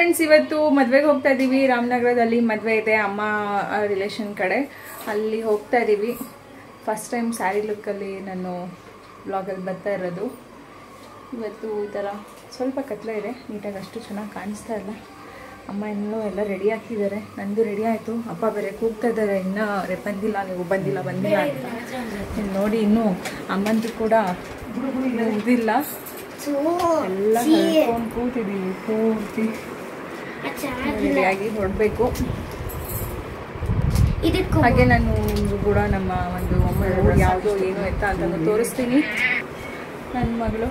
Friends ಇವತ್ತು ಮದುವೆಗೆ ಹೋಗ್ತಾ ಇದ್ದೀವಿ ರಾಮನಗರದಲ್ಲಿ ಮದುವೆ ಇದೆ ಅಮ್ಮ ರಿಲೇಷನ್ ಕಡೆ. ಅಲ್ಲಿ ಹೋಗ್ತಾ ಇದ್ದೀವಿ ಫಸ್ಟ್ ಟೈಮ್ ಸ್ಯಾರಿ ಲುಕ್ಕಲ್ಲಿ ನಾನು ಬ್ಲಾಗಲ್ಲಿ ಬರ್ತಾ ಇರೋದು. ಇವತ್ತು ಈ ಥರ ಸ್ವಲ್ಪ ಕತ್ಲೆ ಇದೆ. ನೀಟಾಗಿ ಅಷ್ಟು ಚೆನ್ನಾಗಿ ಕಾಣಿಸ್ತಾ ಇಲ್ಲ. ಅಮ್ಮ ಇನ್ನೂ ಎಲ್ಲ ರೆಡಿ ಹಾಕಿದ್ದಾರೆ ನಂದು ರೆಡಿ ಆಯಿತು. ಅಪ್ಪ ಬೇರೆ ಕೂಗ್ತಾ ಇದ್ದಾರೆ. ಇನ್ನೂ ಬಂದಿಲ್ಲ ನೀವು ಬಂದಿಲ್ಲ ಬಂದಿಲ್ಲ ಅಂತ. ನೋಡಿ ಇನ್ನೂ ಅಮ್ಮಂದು ಕೂಡ ಇದಿಲ್ಲ. ಎಲ್ಲ ಕೂತಿದ್ದೀವಿ ಪೂರ್ತಿ. ರೆಡಿಯಾಗಿ ಹೊರಡಬೇಕು ಇದಕ್ಕೆ ಹಾಗೆ ನಾನು ನಿಮಗೂ ಕೂಡ ನಮ್ಮ ಒಂದು ಯಾವುದು ಏನು ಎತ್ತ ಅಂತ ತೋರಿಸ್ತೀನಿ. ನನ್ನ ಮಗಳು.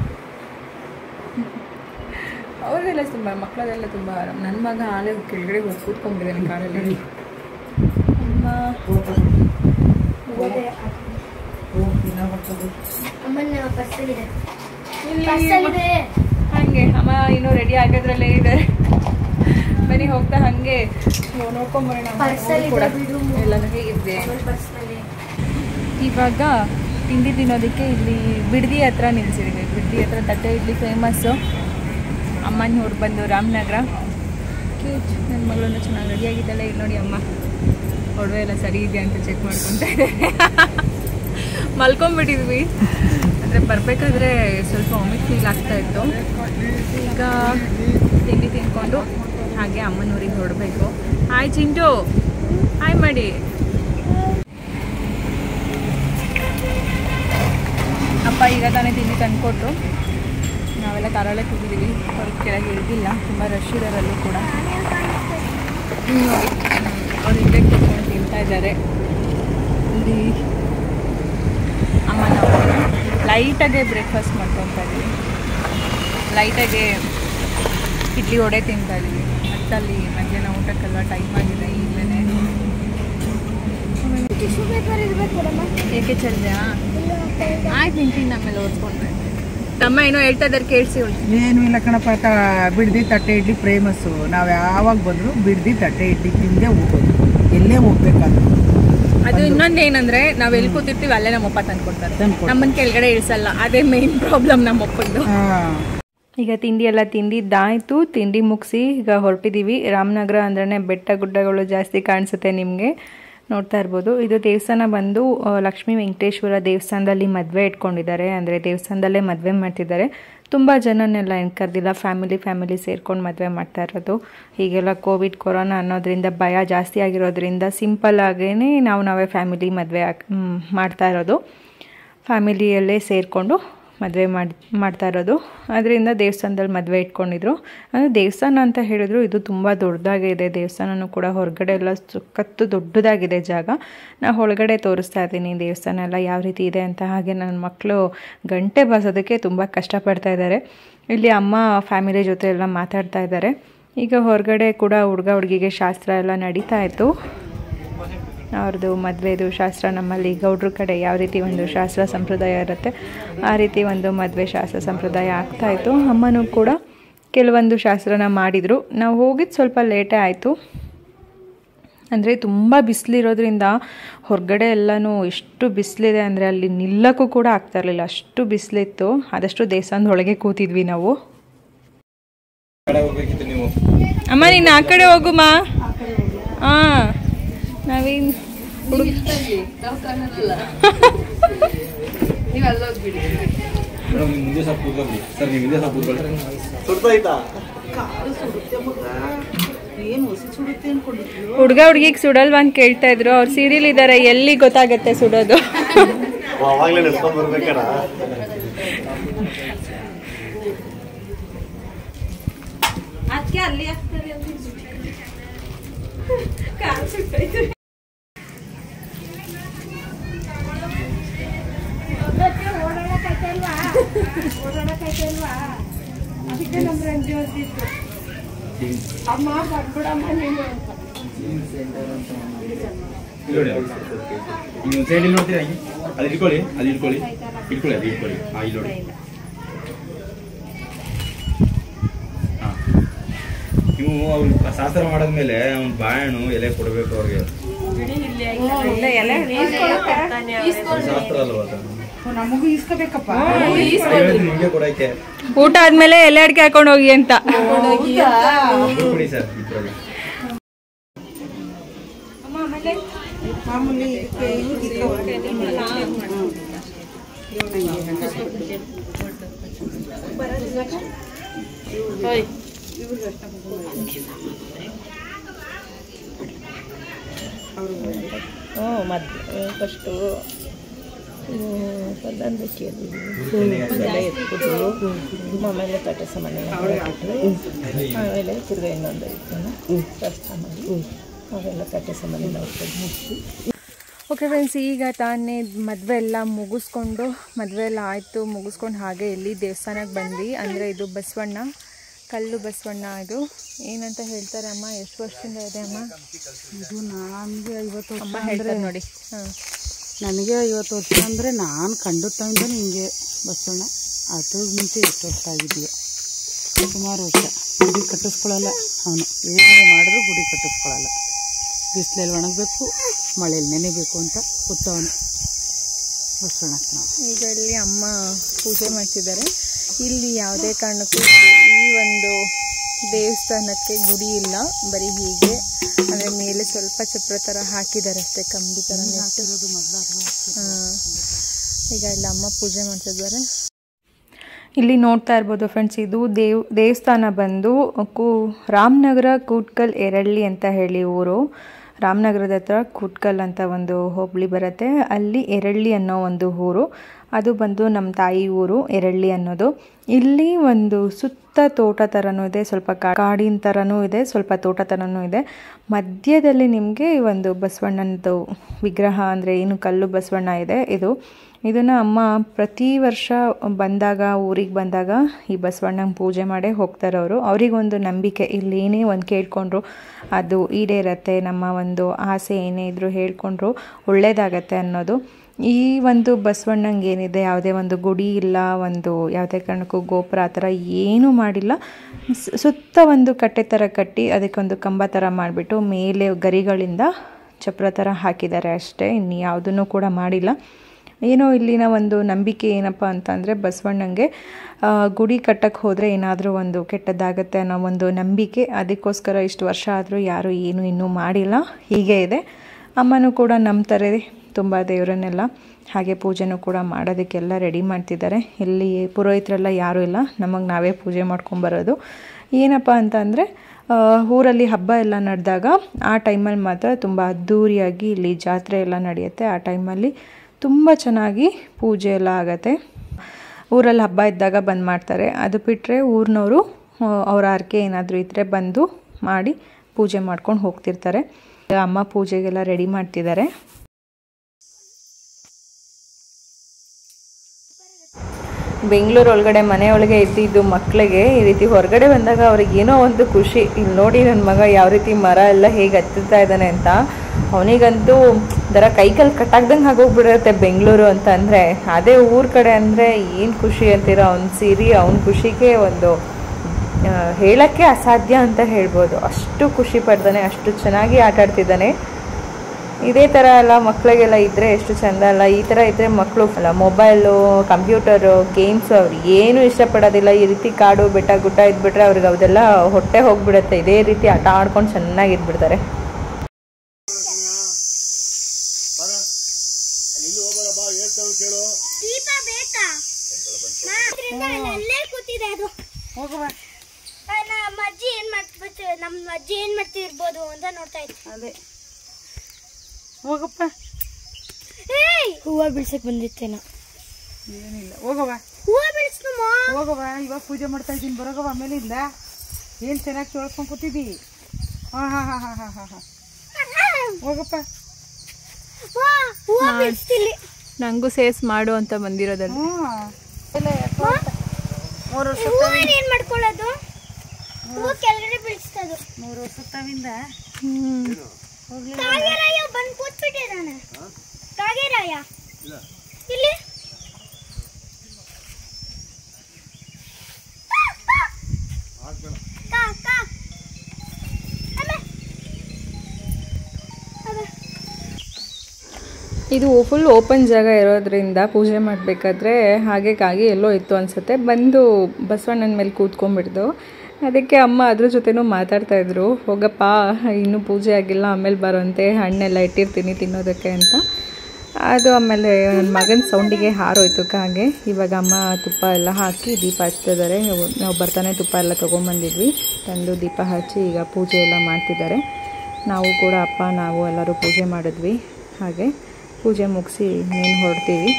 ಅವ್ರಿಗೆಲ್ಲ ತುಂಬ ಮಕ್ಕಳದೆಲ್ಲ ತುಂಬ ಆರಾಮ್. ನನ್ನ ಮಗ ಆಲೆ ಕೆಳಗಡೆ ಹೋಗಿ ಕೂತ್ಕೊಂಡಿದ್ದಾನೆ ಕಾರಲ್ಲಿ ಹಾಗೆ ಅಮ್ಮ ಇನ್ನೂ ರೆಡಿ ಆಗೋದ್ರಲ್ಲೇ ಇದ್ದಾರೆ ಬನ್ನಿ ಹೋಗ್ತಾ ಹಾಗೆ. ಇವಾಗ ತಿಂಡಿ ತಿನ್ನೋದಕ್ಕೆ ಇಲ್ಲಿ ಬಿಡದಿ ಹತ್ರ ನಿಲ್ಸಿದ್ದೀವಿ ಬಿಡದಿ ಹತ್ರ ತಟ್ಟೆ ಇಡ್ಲಿ ಫೇಮಸ್ಸು ಅಮ್ಮನ ಊರು ಬಂದು ರಾಮನಗರ. ಕ್ಯೂಟ್ ನನ್ನ ಮಗಳನ್ನ ಚೆನ್ನಾಗಿ ರೆಡಿಯಾಗಿದ್ದಾಳೆ. ಇಲ್ಲಿ ನೋಡಿ ಅಮ್ಮ. ಒಡವೆ ಎಲ್ಲ ಸರಿ ಇದೆಯಾ ಅಂತ ಚೆಕ್ ಮಾಡ್ಕೊತಾ ಮಲ್ಕೊಂಬಿಟ್ಟಿದ್ವಿ ಅಂದರೆ ಬರಬೇಕಾದ್ರೆ ಸ್ವಲ್ಪ ವಾಮಿಟ್ ಫೀಲ್ ಆಗ್ತಾ ಇತ್ತು. ಈಗ ತಿಂಡಿ ತಿನ್ಕೊಂಡು ಹಾಗೆ ಅಮ್ಮನೂರಿಗೆ ಹೊರಡಬೇಕು. ಹಾಯ್ ಚಿಂಟು. ಹಾಯ್ ಮಾಡಿ. ಅಪ್ಪ ಈಗ ತಾನೇ ತಿಂಡಿ ತಂದುಕೊಟ್ರು. ನಾವೆಲ್ಲ ಕಾರಲ್ಲೇ ಕೂತಿದ್ದೀವಿ ಅವ್ರ ಕೆಳಗೆ ಇಳಿದಿಲ್ಲ ತುಂಬ ರಶ್ ಇರೋರಲ್ಲೂ ಕೂಡ. ನೋಡಿ. ಅವ್ರು ಇಲ್ಲೇ ಕೂತ್ಕೊಂಡು ತಿಂತಾ ಇದ್ದಾರೆ. ಇಲ್ಲಿ ಅಮ್ಮ ಲೈಟಾಗೆ ಬ್ರೇಕ್ಫಾಸ್ಟ್ ಮಾಡ್ಕೊತಾ ಇದ್ದೀವಿ. ಲೈಟಾಗೆ ಇಡ್ಲಿ ವಡೆ ತಿಂತಾ ಇದ್ದೀವಿ. ಮತ್ತಲ್ಲಿ ಮಧ್ಯಾಹ್ನ ಊಟಕ್ಕೆಲ್ಲ ಟೈಮ್ ಆಗಿದೆ ಈಗಲೇ ಟಿಶ್ಯೂ ಪೇಪರ್ ಇರಬೇಕು ಏಕೆ ಚಲ್ದ್ಯಾ ಆಯ್ತು ನಿಂತೀನಿ ಆಮೇಲೆ ಓದ್ಕೊಂಡ್ರೆ ತಮ್ಮ ಏನೋ ಹೇಳ್ತಾ ಇದ್ದಾರೆ ಕೇಳಿಸಿ ಏನು ಇಲ್ಲ ಕಣಪ್ಪ ತ ಬಿಡ್ದಿ ತಟ್ಟೆ ಇಡ್ಲಿ ಫೇಮಸ್ಸು ನಾವು ಯಾವಾಗ ಬಂದರೂ ಬಿಡ್ದಿ ತಟ್ಟೆ ಇಡ್ಲಿ ತಿಂದೇ ಹೋಗೋದು. ಎಲ್ಲೇ ಹೋಗ್ಬೇಕಾದ್ರು. ಅದು ಇನ್ನೊಂದು ಏನಂದ್ರೆ ನಾವ್ ಎಲ್ಲಿ ಕೂತಿರ್ತೀವಿ ಅಲ್ಲೇ ನಮ್ಮಪ್ಪ ತಂದ್ಕೊಡ್ತಾರೆ. ನಮ್ಮನ್ ಕೆಳಗಡೆ ಇಳಿಸಲ್ಲ ಅದೇ ಮೇನ್ ಪ್ರಾಬ್ಲಮ್ ನಮ್ಮಪ್ಪಂದು. ಈಗ ತಿಂಡಿ ಎಲ್ಲ ತಿಂದಿದ್ದಾಯಿತು. ತಿಂಡಿ ಮುಗಿಸಿ ಈಗ ಹೊರಟಿದ್ದೀವಿ ರಾಮನಗರ ಅಂದ್ರೆ ಬೆಟ್ಟ ಗುಡ್ಡಗಳು ಜಾಸ್ತಿ ಕಾಣಿಸುತ್ತೆ ನಿಮಗೆ. ನೋಡ್ತಾ ಇರ್ಬೋದು. ಇದು ದೇವಸ್ಥಾನ ಬಂದು ಲಕ್ಷ್ಮೀ ವೆಂಕಟೇಶ್ವರ ದೇವಸ್ಥಾನದಲ್ಲಿ ಮದುವೆ ಇಟ್ಕೊಂಡಿದ್ದಾರೆ. ಅಂದರೆ ದೇವಸ್ಥಾನದಲ್ಲೇ ಮದುವೆ ಮಾಡ್ತಿದ್ದಾರೆ. ತುಂಬ ಜನನೆಲ್ಲ ಏನು ಕರೆದಿಲ್ಲ. ಫ್ಯಾಮಿಲಿ ಫ್ಯಾಮಿಲಿ ಸೇರ್ಕೊಂಡು ಮದುವೆ ಮಾಡ್ತಾ ಇರೋದು. ಹೀಗೆಲ್ಲ ಕೋವಿಡ್, ಕೊರೋನಾ ಅನ್ನೋದ್ರಿಂದ ಭಯ ಜಾಸ್ತಿ ಆಗಿರೋದ್ರಿಂದ ಸಿಂಪಲ್ ಆಗೇ ನಾವು ನಾವೇ ಫ್ಯಾಮಿಲಿ ಮದುವೆ ಮಾಡ್ತಾ ಇರೋದು. ಫ್ಯಾಮಿಲಿಯಲ್ಲೇ ಸೇರಿಕೊಂಡು ಮದುವೆ ಮಾಡಿ, ಮಾಡ್ತಾ ಇರೋದು. ಅದರಿಂದ ದೇವಸ್ಥಾನದಲ್ಲಿ ಮದುವೆ ಇಟ್ಕೊಂಡಿದ್ರು. ಅಂದರೆ ದೇವಸ್ಥಾನ ಅಂತ ಹೇಳಿದ್ರು ಇದು ತುಂಬ ದೊಡ್ಡದಾಗಿದೆ. ದೇವಸ್ಥಾನನೂ ಕೂಡ ಹೊರಗಡೆ ಎಲ್ಲ ಸುಖತ್ತು ದೊಡ್ಡದಾಗಿದೆ ಜಾಗ. ನಾ ಒಳಗಡೆ ತೋರಿಸ್ತಾ ಇದ್ದೀನಿ ದೇವಸ್ಥಾನ ಎಲ್ಲ ಯಾವ ರೀತಿ ಇದೆ ಅಂತ. ಹಾಗೆ ನನ್ನ ಮಕ್ಕಳು ಗಂಟೆ ಬಸೋದಕ್ಕೆ ತುಂಬ ಕಷ್ಟಪಡ್ತಾ ಇದ್ದಾರೆ. ಇಲ್ಲಿ ಅಮ್ಮ, ಫ್ಯಾಮಿಲಿ ಜೊತೆ ಎಲ್ಲ ಮಾತಾಡ್ತಾ ಇದ್ದಾರೆ. ಈಗ ಹೊರಗಡೆ ಕೂಡ ಹುಡುಗ ಹುಡುಗಿಗೆ ಶಾಸ್ತ್ರ ಎಲ್ಲ ನಡೀತಾ ಇತ್ತು. ಅವ್ರದ್ದು ಮದುವೆದು ಶಾಸ್ತ್ರ ನಮ್ಮಲ್ಲಿ ಗೌಡ್ರ ಕಡೆ ಯಾವ ರೀತಿ ಒಂದು ಶಾಸ್ತ್ರ ಸಂಪ್ರದಾಯ ಇರುತ್ತೆ ಆ ರೀತಿ ಒಂದು ಮದುವೆ ಶಾಸ್ತ್ರ ಸಂಪ್ರದಾಯ ಆಗ್ತಾಯಿತ್ತು ಅಮ್ಮನೂ ಕೂಡ ಕೆಲವೊಂದು ಶಾಸ್ತ್ರನ ಮಾಡಿದರು. ನಾವು ಹೋಗಿದ್ದು ಸ್ವಲ್ಪ ಲೇಟೇ ಆಯಿತು. ಅಂದರೆ ತುಂಬ ಬಿಸಿಲಿರೋದ್ರಿಂದ ಹೊರಗಡೆ ಎಲ್ಲನೂ ಎಷ್ಟು ಬಿಸಿಲಿದೆ ಅಂದರೆ ಅಲ್ಲಿ ನಿಲ್ಲಕ್ಕೂ ಕೂಡ ಆಗ್ತಾ ಇರಲಿಲ್ಲ. ಅಷ್ಟು ಬಿಸಿಲಿತ್ತು. ಆದಷ್ಟು ದೇವಸ್ಥಾನದ ಒಳಗೆ ಕೂತಿದ್ವಿ ನಾವು. ಅಮ್ಮ ನೀನು ಆ ಕಡೆ ಹೋಗುಮ್ಮ ಹಾಂ ನಾವೇನು ಹುಡ್ಗ ಹುಡ್ಗಿಗ್ ನೀವು ಮುಂದೆ ಸ್ವಲ್ಪ ಸರ್ ನೀವು ಹಿಂದೆ ಸ್ವಲ್ಪ ಕೂತ್ಕೊಳ್ಳಿ. ಸುಡ್ತಾಯ್ತಾ? ಏನು ಹೊಸಿ ಸುಡುತ್ತೆ ಅನ್ಕೊಂಡಿದ್ರು ಹುಡುಗ ಹುಡುಗಿಗೆ ಸುಡಲ್ವಾ ಅಂತ ಕೇಳ್ತಾ ಇದ್ರು. ಅವ್ರು ಸೀರಿಯಲ್ ಇದಾರೆ ಎಲ್ಲಿ ಗೊತ್ತಾಗತ್ತೆ ಸುಡೋದು? ಅವಾಗಲೇ ಅದಕ್ಕೆ ನಮ್ಮ ರಂಜು ಅಂತಿತ್ತು ಅಮ್ಮ ನೀನು ಅಂತ ಸೈಡ್ ನೋಡ್ತೀರಾ? ಅಲ್ಲಿ? ಇಟ್ಕೊಳ್ಳಿ ಅಲ್ಲಿ ಇಟ್ಕೊಳ್ಳಿ. ಇಟ್ಕೊಳ್ಳಿ, ಅಲ್ಲಿ ಇಟ್ಕೊಳ್ಳಿ. ಹಾಂ ಇಲ್ಲಿ ನೋಡಿ. ಅವ್ರು ಶಾಸ್ತ್ರ ಮಾಡಿದ್ಮೇಲೆ ಅವ್ನ ಬಾಯಣ್ಣು ಎಲೆ ಕೊಡಬೇಕು ಅವ್ರಿಗೆ. ಶಾಸ್ತ್ರ ಅಲ್ವಾ? ನಮಗೂ ಕೊಡಕ್ಕೆ. ಊಟ ಆದ್ಮೇಲೆ ಎಲೆ ಅಡಿಕೆ ಹಾಕೊಂಡು ಹೋಗಿ ಅಂತ. ಕೊಡಿ ಸರ್ ಇಬ್ರಲ್ಲಿ ಮಾಮೂಲಿ ಇದಕ್ಕೆ ಇದಕ್ಕೆ ಆಮೇಲೆ ತಟ್ಟೆ ಸಾಮಾನ್ಯ ಆಮೇಲೆ ತಿರ್ಗಾ ಇನ್ನೊಂದು ಐದು ಕಷ್ಟ ಮಾಡಿ ಅವೆಲ್ಲ ತಟ್ಟೆ ಸಾಮಾನ್ಯ ಮುಗಿಸಿ. ಓಕೆ ಫ್ರೆಂಡ್ಸ್ ಈಗ ತಾನೇ ಮದುವೆ ಎಲ್ಲ ಮುಗಿಸ್ಕೊಂಡು ಮದುವೆ ಎಲ್ಲ ಆಯಿತು ಮುಗಿಸ್ಕೊಂಡು ಹಾಗೆ ಇಲ್ಲಿ ದೇವಸ್ಥಾನಕ್ಕೆ ಬಂದ್ವಿ. ಅಂದರೆ ಇದು ಬಸವಣ್ಣ. ಕಲ್ಲು ಬಸವಣ್ಣ ಇದು ಏನಂತ ಹೇಳ್ತಾರೆ ಅಮ್ಮ? ಎಷ್ಟು ವರ್ಷದಿಂದ ಇದೆ ಅಮ್ಮ? ಇದು ನನಗೆ ಐವತ್ತು ವರ್ಷ ಅಂದರೆ ಹೇಳ್ತಾರೆ ನೋಡಿ. ಹಾಂ. ನನಗೆ ಐವತ್ತು ವರ್ಷ ಅಂದರೆ ನಾನು ಕಂಡು ತಂದು ನಿಮಗೆ ಬಸವಣ್ಣ. ಅದು ಮುಂಚೆ ಎಷ್ಟು ವರ್ಷ ಆಗಿದೆಯಾ? ಸುಮಾರು ವರ್ಷ. ಗುಡಿ ಕಟ್ಟಿಸ್ಕೊಳ್ಳಲ್ಲ ಅವನು. ಏನೇ ಮಾಡಿದ್ರು ಗುಡಿ ಕಟ್ಟಿಸ್ಕೊಳ್ಳಲ್ಲ ಬಿಸಿಲಲ್ಲಿ ಒಣಗಬೇಕು ಮಳೆಯಲ್ಲಿ ನೆನೆಬೇಕು ಅಂತ ಉತ್ತವನು ಬಸವಣ್ಣ ಈಗ ಇಲ್ಲಿ ಅಮ್ಮ ಪೂಜೆ ಮಾಡ್ತಿದ್ದಾರೆ. ಇಲ್ಲಿ ಯಾವುದೇ ಕಾರಣಕ್ಕೂ ಈ ಒಂದು ದೇವಸ್ಥಾನಕ್ಕೆ ಗುಡಿ ಇಲ್ಲ. ಬರೀ ಹೀಗೆ. ಅಂದರೆ ಮೇಲೆ ಸ್ವಲ್ಪ ಚಪ್ರ ಥರ ಹಾಕಿದ್ದಾರೆ ಅಷ್ಟೇ ಕಂಬಿ ಥರ ಹಾಂ. ಈಗ ಇಲ್ಲ ಅಮ್ಮ ಪೂಜೆ ಮಾಡ್ತಿದ್ದಾರೆ. ಇಲ್ಲಿ ನೋಡ್ತಾ ಇರ್ಬೋದು ಫ್ರೆಂಡ್ಸ್ ಇದು ದೇವ್ ದೇವಸ್ಥಾನ ಬಂದು ಕೂ ರಾಮನಗರ ಕೂಟ್ಕಲ್ ಎರಳ್ಳಿ ಅಂತ ಹೇಳಿ ಊರು. ರಾಮನಗರದ ಹತ್ರ ಕುಟ್ಕಲ್ ಅಂತ ಒಂದು ಹೋಬಳಿ ಬರುತ್ತೆ. ಅಲ್ಲಿ ಎರಳ್ಳಿ ಅನ್ನೋ ಒಂದು ಊರು. ಅದು ಬಂದು ನಮ್ಮ ತಾಯಿ ಊರು ಎರಳ್ಳಿ ಅನ್ನೋದು. ಇಲ್ಲಿ ಒಂದು ಸುತ್ತ ತೋಟ ಥರನೂ ಇದೆ, ಸ್ವಲ್ಪ ಕಾಡಿನ ಥರನೂ ಇದೆ, ಸ್ವಲ್ಪ ತೋಟ ಥರನೂ ಇದೆ. ಮಧ್ಯದಲ್ಲಿ ನಿಮಗೆ ಒಂದು ಬಸವಣ್ಣನದು ವಿಗ್ರಹ ಅಂದರೆ ಏನು ಕಲ್ಲು ಬಸವಣ್ಣ ಇದೆ ಇದು. ಇದನ್ನು ಅಮ್ಮ ಪ್ರತಿ ವರ್ಷ ಬಂದಾಗ, ಊರಿಗೆ ಬಂದಾಗ ಈ ಬಸವಣ್ಣನ ಪೂಜೆ ಮಾಡೇ ಹೋಗ್ತಾರೆ ಅವರು. ಅವರಿಗೊಂದು ನಂಬಿಕೆ ಇಲ್ಲಿ ಏನೇ ಒಂದು ಕೇಳ್ಕೊಂಡ್ರು. ಅದು ಈಡೇರತ್ತೆ, ನಮ್ಮ ಒಂದು ಆಸೆ ಏನೇ ಇದ್ದರೂ ಹೇಳ್ಕೊಂಡ್ರು. ಒಳ್ಳೇದಾಗತ್ತೆ ಅನ್ನೋದು. ಈ ಒಂದು ಬಸವಣ್ಣಂಗೆ ಏನಿದೆ, ಯಾವುದೇ ಒಂದು ಗುಡಿ ಇಲ್ಲ, ಒಂದು ಯಾವುದೇ ಕಾರಣಕ್ಕೂ ಗೋಪುರ ಆ ಥರ ಏನೂ ಮಾಡಿಲ್ಲ. ಸುತ್ತ ಒಂದು ಕಟ್ಟೆ ಥರ ಕಟ್ಟಿ ಅದಕ್ಕೊಂದು ಕಂಬ ಥರ ಮಾಡಿಬಿಟ್ಟು ಮೇಲೆ ಗರಿಗಳಿಂದ ಚಪ್ರ ಥರ ಹಾಕಿದ್ದಾರೆ ಅಷ್ಟೇ. ಇನ್ನು ಯಾವುದನ್ನು ಕೂಡ ಮಾಡಿಲ್ಲ. ಏನೋ ಇಲ್ಲಿನ ಒಂದು ನಂಬಿಕೆ ಏನಪ್ಪ ಅಂತಂದರೆ ಬಸವಣ್ಣಂಗೆ ಗುಡಿ ಕಟ್ಟಕ್ಕೆ ಹೋದರೆ ಏನಾದರೂ ಒಂದು ಕೆಟ್ಟದ್ದಾಗತ್ತೆ ಅನ್ನೋ ಒಂದು ನಂಬಿಕೆ. ಅದಕ್ಕೋಸ್ಕರ ಇಷ್ಟು ವರ್ಷ ಆದರೂ ಯಾರೂ ಏನು ಇನ್ನೂ ಮಾಡಿಲ್ಲ. ಹೀಗೆ ಇದೆ. ಅಮ್ಮನೂ ಕೂಡ ನಂಬ್ತಾರೆ. ತುಂಬ ದೇವರನ್ನೆಲ್ಲ ಹಾಗೆ ಪೂಜೆನೂ ಕೂಡ ಮಾಡೋದಕ್ಕೆಲ್ಲ ರೆಡಿ ಮಾಡ್ತಿದ್ದಾರೆ. ಇಲ್ಲಿ ಪುರೋಹಿತರೆಲ್ಲ ಯಾರೂ ಇಲ್ಲ. ನಮಗೆ ನಾವೇ ಪೂಜೆ ಮಾಡ್ಕೊಂಬರೋದು ಏನಪ್ಪ ಅಂತ ಅಂದರೆ ಊರಲ್ಲಿ ಹಬ್ಬ ಎಲ್ಲ ನಡೆದಾಗ ಆ ಟೈಮಲ್ಲಿ ಮಾತ್ರ ತುಂಬ ಅದ್ದೂರಿಯಾಗಿ ಇಲ್ಲಿ ಜಾತ್ರೆ ಎಲ್ಲ ನಡೆಯುತ್ತೆ. ಆ ಟೈಮಲ್ಲಿ ತುಂಬ ಚೆನ್ನಾಗಿ ಪೂಜೆ ಎಲ್ಲ ಆಗತ್ತೆ. ಊರಲ್ಲಿ ಹಬ್ಬ ಇದ್ದಾಗ ಬಂದು ಮಾಡ್ತಾರೆ. ಅದು ಬಿಟ್ಟರೆ ಊರಿನವರು ಅವ್ರ ಆರ್ಕೆ ಏನಾದರೂ ಇದ್ದರೆ ಬಂದು ಮಾಡಿ ಪೂಜೆ ಮಾಡ್ಕೊಂಡು ಹೋಗ್ತಿರ್ತಾರೆ. ಅಮ್ಮ ಪೂಜೆಗೆಲ್ಲ ರೆಡಿ ಮಾಡ್ತಿದ್ದಾರೆ. ಬೆಂಗಳೂರು ಒಳಗಡೆ ಮನೆಯೊಳಗೆ ಇದ್ದಿದ್ದು ಮಕ್ಕಳಿಗೆ ಈ ರೀತಿ ಹೊರಗಡೆ ಬಂದಾಗ ಅವ್ರಿಗೆ ಏನೋ ಒಂದು ಖುಷಿ. ಇಲ್ಲಿ ನೋಡಿ ನನ್ನ ಮಗ ಯಾವ ರೀತಿ ಮರ ಎಲ್ಲ ಹೇಗೆ ಹತ್ತುತ್ತಾ ಇದ್ದಾನೆ ಅಂತ. ಅವನಿಗಂತೂ ದರ ಕೈಕಲ್ಲಿ ಕಟ್ಟಾಗ್ದಂಗೆ ಆಗೋಗ್ಬಿಡುತ್ತೆ ಬೆಂಗಳೂರು ಅಂತ ಅಂದರೆ ಅದೇ ಊರ ಕಡೆ ಅಂದರೆ ಏನು ಖುಷಿ ಅಂತೀರೋ ಅವ್ನ ಸೀರಿ, ಅವ್ನ ಖುಷಿಗೆ ಒಂದು ಹೇಳೋಕ್ಕೆ ಅಸಾಧ್ಯ ಅಂತ ಹೇಳ್ಬೋದು. ಅಷ್ಟು ಖುಷಿ ಪಡ್ತಾನೆ ಅಷ್ಟು ಚೆನ್ನಾಗಿ ಆಟಾಡ್ತಿದ್ದಾನೆ ಇದೇ ಥರ ಎಲ್ಲ ಮಕ್ಕಳಿಗೆಲ್ಲ ಇದ್ದರೆ ಎಷ್ಟು ಚಂದ ಅಲ್ಲ. ಈ ಥರ ಇದ್ದರೆ ಮಕ್ಕಳು ಅಲ್ಲ, ಮೊಬೈಲು, ಕಂಪ್ಯೂಟರು, ಗೇಮ್ಸು ಅವ್ರು ಏನೂ ಇಷ್ಟಪಡೋದಿಲ್ಲ. ಈ ರೀತಿ ಕಾಡು ಬೆಟ್ಟ, ಗುಡ್ಡ ಇದ್ಬಿಟ್ರೆ ಅವ್ರಿಗೆ ಅದೆಲ್ಲ ಹೊಟ್ಟೆ ಹೋಗ್ಬಿಡುತ್ತೆ. ಇದೇ ರೀತಿ ಆಟ ಆಡ್ಕೊಂಡು ಚೆನ್ನಾಗಿದ್ಬಿಡ್ತಾರೆ ಅಲ್ಲೇ ಕೂತಿದೆ ಅದು. ಹೋಗುವ. ನಮ್ಮ ಅಜ್ಜಿ ಏನ್ ಮಾಡ್ಬಿಟ್ಟು ನಮ್ಮ ಅಜ್ಜಿ ಏನ್ ಮಾಡ್ತಿರ್ಬೋದು ಅಂತ ನೋಡ್ತಾ ಇದ್ದೆ ಅದೇ. ಹೋಗಪ್ಪ. ಹೂವ ಬಿಡ್ಸಕ್ ಬಂದಿತ್ತೇನೋ. ಏನಿಲ್ಲ. ಹೋಗವ ಹೂವ ಬಿಡಿಸ್ನಮ್ಮ ಹೋಗವ ಇವಾಗ ಪೂಜೆ ಮಾಡ್ತಾ ಇದ್ದೀನಿ. ಬರೋಗವ ಆಮೇಲೆ ಇಲ್ಲ ಏನ್ ಚೆನ್ನಾಗಿ ಚೋಳ್ಸ್ಕೊಂಡು ಕೂತಿದ್ದಿ? ಹಾಂ ಹಾಂ ಹಾಂ ಹಾಂ ಹಾಂ ಹಾಂ ಹಾಂ. ಹೋಗಪ್ಪ. ನನಗೂ ಸೇಸ್ ಮಾಡು ಅಂತ ಬಂದಿರೋದಲ್ಲ. ಮೂರು ವರ್ಷ ಏನು ಮಾಡ್ಕೊಳ್ಳೋದು? ಹೂವ ಕೆಳಗಡೆ ಬಿಡಿಸ್ತದು ಮೂರು ವರ್ಷ ತಾವಿಂದ? ಕೂತ್ಬಿಟ್ಟೆ ಬಂದ್ ಕೂತ್ಬಿಟ್ಟಿದ್ದಾನೆ. ಕಾಗೆರಾಯ. ಇಲ್ಲಿ? ಇದು ಫುಲ್ ಓಪನ್ ಜಾಗ ಇರೋದ್ರಿಂದ ಪೂಜೆ ಮಾಡಬೇಕಾದ್ರೆ ಹಾಗೆ ಕಾಗಿ ಎಲ್ಲೋ ಇತ್ತು ಅನಿಸುತ್ತೆ. ಬಂದು ಬಸವಣ್ಣನ ಮೇಲೆ ಕೂತ್ಕೊಂಡ್ಬಿಡ್ದು ಅದಕ್ಕೆ ಅಮ್ಮ ಅದ್ರ ಜೊತೆನೂ ಮಾತಾಡ್ತಾ ಇದ್ರು. ಹೋಗಪ್ಪ, ಇನ್ನೂ ಪೂಜೆ ಆಗಿಲ್ಲ, ಆಮೇಲೆ ಬರೋಂತೆ ಹಣ್ಣೆಲ್ಲ ಇಟ್ಟಿರ್ತೀನಿ ತಿನ್ನೋದಕ್ಕೆ ಅಂತ. ಅದು ಆಮೇಲೆ ನನ್ನ ಮಗನ ಸೌಂಡಿಗೆ ಹಾರೋಯ್ತು ಕಾಗೆ. ಇವಾಗ ಅಮ್ಮ ತುಪ್ಪ ಎಲ್ಲ ಹಾಕಿ ದೀಪ ಹಚ್ತಿದ್ದಾರೆ. ನಾವು ಬರ್ತಾನೆ ತುಪ್ಪ ಎಲ್ಲ ತೊಗೊಂಬಂದಿದ್ವಿ. ತಂದು ದೀಪ ಹಚ್ಚಿ ಈಗ ಪೂಜೆ ಎಲ್ಲ ಮಾಡ್ತಿದ್ದಾರೆ. ನಾವು ಕೂಡ ಅಪ್ಪ, ನಾವು ಎಲ್ಲರೂ ಪೂಜೆ ಮಾಡಿದ್ವಿ. ಹಾಗೆ ಪೂಜೆ ಮುಗಿಸಿ ನೀನು ಹೊರಡ್ತೀವಿ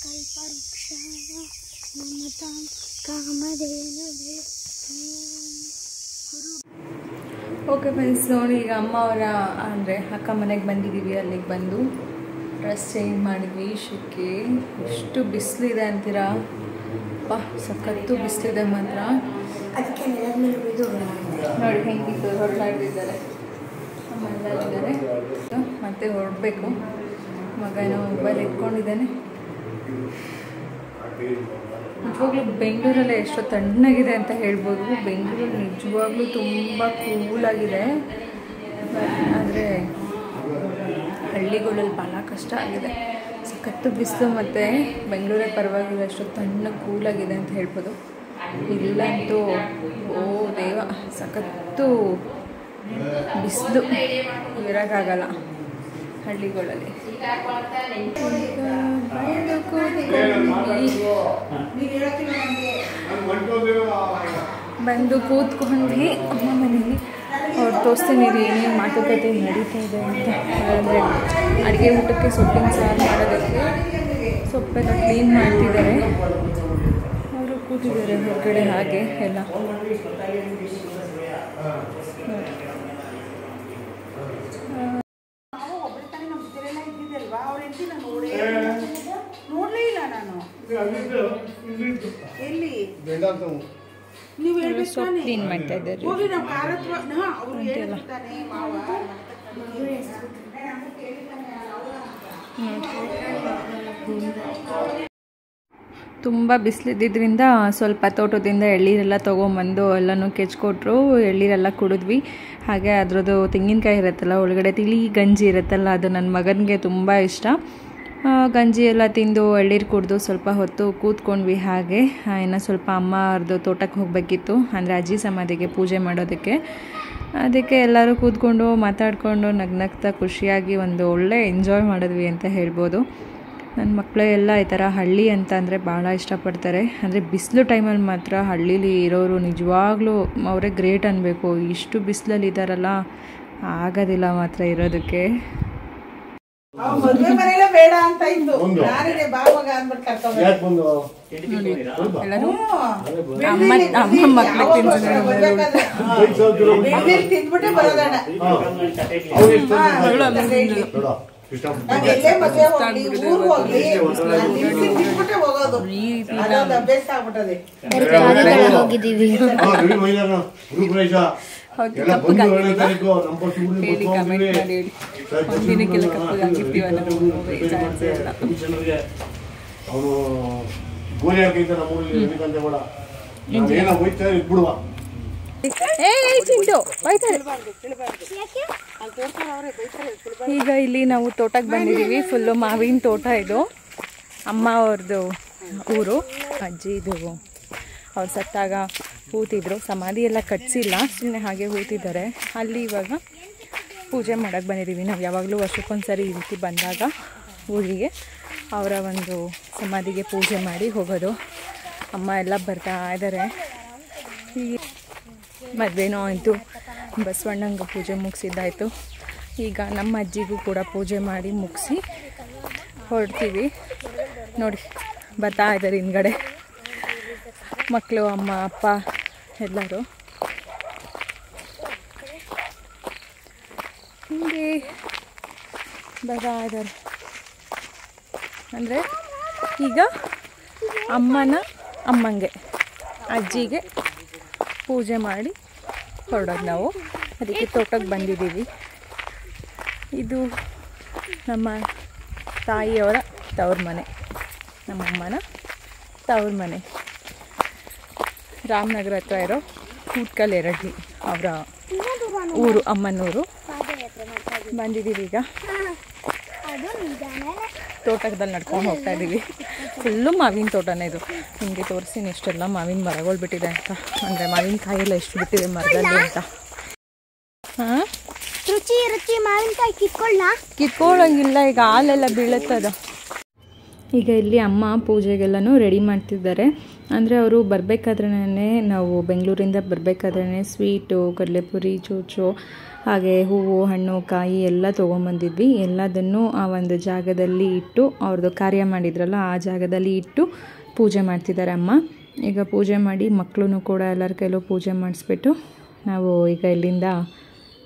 ಕಲ್ಪವೃಕ್ಷಾಯ ಮಮತಾಂ ಕಾಮಧೇನವೇ ಓಕೆ ಫ್ರೆಂಡ್ಸ್ ನೋಡಿ ಈಗ ಅಮ್ಮ ಅವರ ಅಂದರೆ ಅಕ್ಕ ಮನೆಗೆ ಬಂದಿದ್ದೀವಿ ಅಲ್ಲಿಗೆ ಬಂದು. ಡ್ರೆಸ್ ಚೇಂಜ್ ಮಾಡಿದ್ವಿ ಶಿಕ್ಕಿ. ಎಷ್ಟು ಬಿಸಿಲಿದೆ ಅಂತೀರಾ? ಅಪ್ಪ ಸಖತ್ತು ಬಿಸಿಲಿದೆ ಮಾತ್ರ. ನೋಡಿ ಹೆಂಗಿತ್ತು ಹೊರಟಾಡ್ತಿದ್ದಾರೆ ಅಮ್ಮಂದಿದ್ದಾರೆ ಮತ್ತೆ ಹೊರಡಬೇಕು. ಮಗನ ಏನೋ ಮೊಬೈಲ್ ಇಟ್ಕೊಂಡಿದ್ದಾನೆ. ನಿಜವಾಗ್ಲೂ ಬೆಂಗಳೂರಲ್ಲೇ ಎಷ್ಟೋ ತಣ್ಣಗಿದೆ ಅಂತ ಹೇಳ್ಬೋದು. ಬೆಂಗಳೂರು ನಿಜವಾಗ್ಲೂ ತುಂಬ ಕೂಲಾಗಿದೆ ಆದರೆ ಹಳ್ಳಿಗಳಲ್ಲಿ ಭಾಳ ಕಷ್ಟ ಆಗಿದೆ. ಸಖತ್ತು ಬಿಸಿಲು ಮತ್ತು ಬೆಂಗಳೂರೇ ಪರವಾಗಿಲ್ಲ, ಎಷ್ಟು ತಣ್ಣ ಕೂಲಾಗಿದೆ ಅಂತ ಹೇಳ್ಬೋದು. ಇಲ್ಲಂತೂ ಓ ದೇವ, ಸಖತ್ತು ಬಿಸಿಲು, ಇರೋಕ್ಕಾಗಲ್ಲ. ಹಳ್ಳಿಗಳಲ್ಲಿ. ಬಂದು ಕೂತ್ಕೊಂಡು ಅಮ್ಮ ಮನೇಲಿ ಅವ್ರು ತೋರಿಸ್ತೀನಿ ಏನೇನು ಮಾತುಕತೆ ನಡೀತಾ ಇದೆ ಅಂತ. ಅಂದರೆ ಅಡುಗೆ ಊಟಕ್ಕೆ ಸೊಪ್ಪಿನ ಸಾರು ಮಾಡೋದಕ್ಕೆ ಸೊಪ್ಪೆಲ್ಲ ಕ್ಲೀನ್ ಮಾಡ್ತಿದ್ದಾರೆ. ಅವರು ಕೂತಿದ್ದಾರೆ ಹೊರಗಡೆ ಹಾಗೆ ಎಲ್ಲ. ಎಲ್ಲಿ ನೀವು ಹೇಳ್ಬೇಕು ಸೊಪ್ಪು ಕ್ಲೀನ್ ಮಾಡ್ತಾ ಇದ್ದಾರೆ. ಹೋಗಿ ನಾವು ಕಾರ ಹತ್ರ ಅವ್ರು ಹೇಳ್ತಾನೆ ಮಾವ. ತುಂಬ ಬಿಸಿಲಿದ್ದರಿಂದ ಸ್ವಲ್ಪ ತೋಟದಿಂದ ಎಳ್ಳೀರೆಲ್ಲ ತೊಗೊಂಬಂದು ಎಲ್ಲನೂ ಕೆಚ್ಕೊಟ್ರು. ಎಳ್ಳೀರೆಲ್ಲ ಕುಡಿದ್ವಿ. ಹಾಗೆ ಅದರದ್ದು ತೆಂಗಿನಕಾಯಿ ಇರುತ್ತಲ್ಲ ಒಳಗಡೆ ತಿಳಿ ಗಂಜಿ ಇರುತ್ತಲ್ಲ ಅದು ನನ್ನ ಮಗನಿಗೆ ತುಂಬ ಇಷ್ಟ. ಗಂಜಿ ಎಲ್ಲ ತಿಂದು ಎಳ್ಳೀರು ಕುಡಿದು ಸ್ವಲ್ಪ ಹೊತ್ತು ಕೂತ್ಕೊಂಡ್ವಿ ಹಾಗೆ. ಇನ್ನು ಸ್ವಲ್ಪ ಅಮ್ಮ ಅವ್ರದ್ದು ತೋಟಕ್ಕೆ ಹೋಗಬೇಕಿತ್ತು. ಅಂದರೆ ಅಜ್ಜಿ ಸಮಾಧಿಗೆ ಪೂಜೆ ಮಾಡೋದಕ್ಕೆ. ಅದಕ್ಕೆ ಎಲ್ಲರೂ ಕೂತ್ಕೊಂಡು ಮಾತಾಡಿಕೊಂಡು ನಗ್ನಗ್ತಾ ಖುಷಿಯಾಗಿ ಒಂದು ಒಳ್ಳೆ ಎಂಜಾಯ್ ಮಾಡಿದ್ವಿ ಅಂತ ಹೇಳ್ಬೋದು. ನನ್ನ ಮಕ್ಕಳು ಎಲ್ಲ ಈ ಥರ ಹಳ್ಳಿ ಅಂತ ಅಂದರೆ ಭಾಳ ಇಷ್ಟಪಡ್ತಾರೆ. ಅಂದರೆ ಬಿಸಿಲು ಟೈಮಲ್ಲಿ ಮಾತ್ರ ಹಳ್ಳೀಲಿ ಇರೋರು ನಿಜವಾಗ್ಲೂ ಅವರೇ ಗ್ರೇಟ್ ಅನ್ಬೇಕು. ಇಷ್ಟು ಬಿಸಿಲಲ್ಲಿ ಇದ್ದಾರಲ್ಲ ಆಗೋದಿಲ್ಲ ಮಾತ್ರ ಇರೋದಕ್ಕೆ. ಬೇಡ ಅಂತ ಇತ್ತು. ನಾನಿದೆ ಬಾವಾಗ ಅಂದ್ಬಿಟ್ಟು ಕರ್ಕೊಂಡು ತಿಂದ್ಬಿಟ್ಟೆ ಬರೋದಣ್ಣ. ಎಲ್ಲೇ ಮದ್ವೆ ಹೋಗ್ಲಿ ಊರ್ ಹೋಗ್ಲಿ ತಿಂದ್ಬಿಟ್ಟೆ ಹೋಗೋದು. ಅದೊಂದು ಅಭ್ಯಾಸ ಆಗ್ಬಿಟ್ಟದೆ. ಹೋಗಿದ್ದೀವಿ? ಊರಿಗೆ ಹೇಳಿ ಕಮೆಂಟ್ ಮಾಡಿ ಹೇಳಿ. ಒಂದಿನಕ್ಕೆಲ್ಲ ಕಪ್ಪಗೆ ಆಗಿರ್ತೀವಲ್ಲ ನಾವು ಚಾನ್ಸೇ ಇಲ್ಲ. ಅವನು ಗೋಲಿ ಇದ್ಬಿಡುವ ಈಗ ಇಲ್ಲಿ ನಾವು ತೋಟಕ್ಕೆ ಬಂದಿದ್ದೀವಿ. ಫುಲ್ಲು ಮಾವಿನ ತೋಟ ಇದು. ಅಮ್ಮ ಅವ್ರದ್ದು ಊರು ಅಜ್ಜಿ ಇದು. ಅವ್ರು ಸತ್ತಾಗ ಹೂತಿದ್ರು. ಸಮಾಧಿ ಎಲ್ಲ ಕಟ್ಸಿಲ್ಲ ಸುಮ್ಮನೆ ಹಾಗೆ ಹೂತಿದ್ದಾರೆ. ಅಲ್ಲಿ ಇವಾಗ ಪೂಜೆ ಮಾಡೋಕ್ಕೆ ಬಂದಿದ್ದೀವಿ ನಾವು. ಯಾವಾಗಲೂ ವರ್ಷಕ್ಕೊಂದ್ಸರಿ ಈ ರೀತಿ ಬಂದಾಗ ಊರಿಗೆ ಅವರ ಒಂದು ಸಮಾಧಿಗೆ ಪೂಜೆ ಮಾಡಿ ಹೋಗೋದು. ಅಮ್ಮ ಎಲ್ಲ ಬರ್ತಾ ಇದ್ದಾರೆ. ಈ ಮದುವೆನೂ ಆಯಿತು. ಬಸವಣ್ಣಂಗೆ ಪೂಜೆ ಮುಗಿಸಿದ್ದಾಯಿತು. ಈಗ ನಮ್ಮ ಅಜ್ಜಿಗೂ ಕೂಡ ಪೂಜೆ ಮಾಡಿ ಮುಗಿಸಿ ಹೊರಡ್ತೀವಿ. ನೋಡಿ, ಬರ್ತಾ ಇದ್ದಾರೆ ಹಿಂದ್ಗಡೆ. ಮಕ್ಕಳು, ಅಮ್ಮ, ಅಪ್ಪ. ಎಲ್ಲರೂ. ಹಿಂಗೆ ಬರ್ತಾ ಇದ್ದಾರೆ ಅಂದರೆ ಈಗ ಅಮ್ಮನ ಅಮ್ಮಂಗೆ, ಅಜ್ಜಿಗೆ ಪೂಜೆ ಮಾಡಿ ಹೊರಡೋದು ನಾವು. ಅದಕ್ಕೆ ತೋಟಕ್ಕೆ ಬಂದಿದ್ದೀವಿ. ಇದು ನಮ್ಮ ತಾಯಿಯವರ ತವ್ರ ಮನೆ ನಮ್ಮಮ್ಮನ ತವ್ರ ಮನೆ. ರಾಮನಗರ ಹತ್ರ ಇರೋ ಕೂತ್ಕಲ್ ಎರಡ್ಲಿ ಅವರ ಊರು ಅಮ್ಮನೂರು. ಬಂದಿದ್ದೀವಿ ಈಗ. ತೋಟದಲ್ಲಿ ನಡ್ಕೊಂಡು ಹೋಗ್ತಾ ಇದ್ದೀವಿ. ಫುಲ್ಲು ಮಾವಿನ ತೋಟನೇ ಇದು. ನಿಮಗೆ ತೋರಿಸ್ತೀನಿ ಇಷ್ಟೆಲ್ಲ ಮಾವಿನ ಮರಗಳು ಬಿಟ್ಟಿದೆ ಅಂತ. ಅಂದರೆ ಮಾವಿನಕಾಯಿ ಎಲ್ಲ ಎಷ್ಟು ಬಿಟ್ಟಿದೆ ಮರದಲ್ಲಿ ಅಂತ. ಹಾಂ? ರುಚಿ ರುಚಿ ಮಾವಿನಕಾಯಿ ಕಿತ್ಕೊಳ್ಳ ಕಿತ್ಕೊಳ್ಳೋಂಗಿಲ್ಲ ಈಗ ಹಾಲೆಲ್ಲ ಬೀಳುತ್ತದ ಈಗ ಇಲ್ಲಿ ಅಮ್ಮ ಪೂಜೆಗೆಲ್ಲನೂ ರೆಡಿ ಮಾಡ್ತಿದ್ದಾರೆ. ಅಂದರೆ ಅವರು ಬರಬೇಕಾದ್ರೇ ನಾವು ಬೆಂಗಳೂರಿಂದ ಬರಬೇಕಾದ್ರೇ ಸ್ವೀಟು ಕಡಲೆಪುರಿ, ಚೂಚು, ಹಾಗೆ ಹೂವು, ಹಣ್ಣು, ಕಾಯಿ ಎಲ್ಲ ತೊಗೊಂಬಂದಿದ್ವಿ. ಎಲ್ಲದನ್ನು ಆ ಒಂದು ಜಾಗದಲ್ಲಿ ಇಟ್ಟು ಅವ್ರದ್ದು ಕಾರ್ಯ ಮಾಡಿದ್ರಲ್ಲ, ಆ ಜಾಗದಲ್ಲಿ ಇಟ್ಟು ಪೂಜೆ ಮಾಡ್ತಿದ್ದಾರೆ ಅಮ್ಮ. ಈಗ ಪೂಜೆ ಮಾಡಿ ಮಕ್ಕಳು ಕೂಡ ಎಲ್ಲರ ಕೈಲೂ ಪೂಜೆ ಮಾಡಿಸ್ಬಿಟ್ಟು ನಾವು ಈಗ ಇಲ್ಲಿಂದ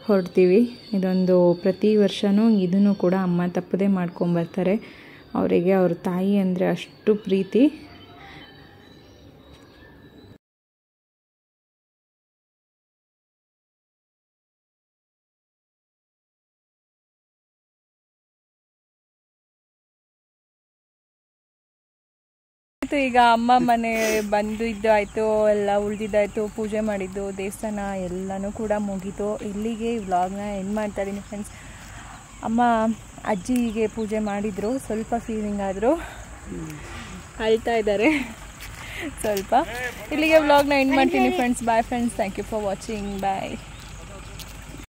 ಹೊರಡ್ತೀವಿ. ಇದೊಂದು ಪ್ರತಿ ವರ್ಷವೂ ಇದನ್ನು ಕೂಡ ಅಮ್ಮ ತಪ್ಪದೇ ಮಾಡ್ಕೊಂಬರ್ತಾರೆ ಅವರಿಗೆ ಅವ್ರ ತಾಯಿ ಅಂದರೆ ಅಷ್ಟು ಪ್ರೀತಿ. ಆಯ್ತು ಈಗ ಅಮ್ಮ ಮನೆ ಬಂದು ಇದ್ದು ಆಯಿತು, ಎಲ್ಲ ಉಳಿದಿದ್ದಾಯ್ತು, ಪೂಜೆ ಮಾಡಿದ್ದು, ದೇವಸ್ಥಾನ ಎಲ್ಲನೂ ಕೂಡ ಮುಗೀತು. ಇಲ್ಲಿಗೆ ಈ ವ್ಲಾಗ್ನ ಎಂಡ್ ಮಾಡ್ತಾ ಇದ್ದೀನಿ ಫ್ರೆಂಡ್ಸ್ ಅಮ್ಮ ಅಜ್ಜಿಗೆ ಪೂಜೆ ಮಾಡಿದರು, ಸ್ವಲ್ಪ ಫೀಲಿಂಗ್ ಆದರೂ ಅಳ್ತಾ ಇದ್ದಾರೆ. ಸ್ವಲ್ಪ. ಇಲ್ಲಿಗೆ ವ್ಲಾಗ್ನ ಎಂಡ್ ಮಾಡ್ತೀನಿ friends bye friends thank you for watching bye